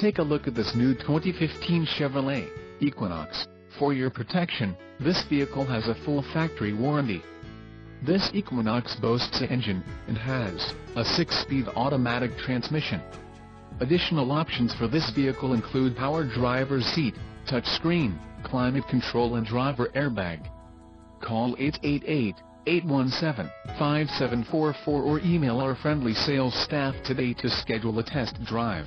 Take a look at this new 2015 Chevrolet Equinox. For your protection, this vehicle has a full factory warranty. This Equinox boasts an engine, and has, a 6-speed automatic transmission. Additional options for this vehicle include power driver seat, touchscreen, climate control and driver airbag. Call 888-817-5744 or email our friendly sales staff today to schedule a test drive.